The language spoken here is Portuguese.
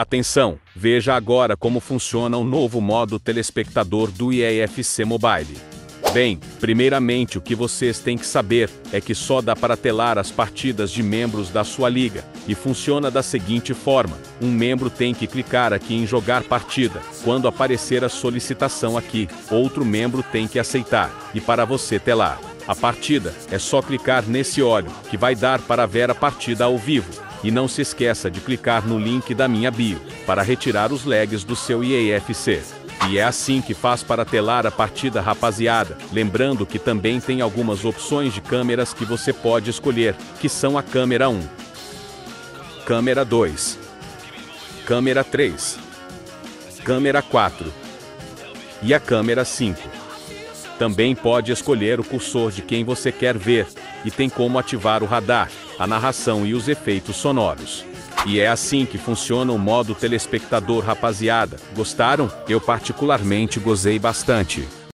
Atenção, veja agora como funciona o novo modo telespectador do IEFC Mobile. Bem, primeiramente o que vocês têm que saber é que só dá para telar as partidas de membros da sua liga, e funciona da seguinte forma: um membro tem que clicar aqui em jogar partida. Quando aparecer a solicitação aqui, outro membro tem que aceitar, e para você telar a partida, é só clicar nesse óleo, que vai dar para ver a partida ao vivo. E não se esqueça de clicar no link da minha bio, para retirar os lags do seu IAFC. E é assim que faz para telar a partida rapaziada, lembrando que também tem algumas opções de câmeras que você pode escolher, que são a câmera 1, câmera 2, câmera 3, câmera 4 e a câmera 5. Também pode escolher o cursor de quem você quer ver, e tem como ativar o radar, a narração e os efeitos sonoros. E é assim que funciona o modo telespectador rapaziada. Gostaram? Eu particularmente gozei bastante.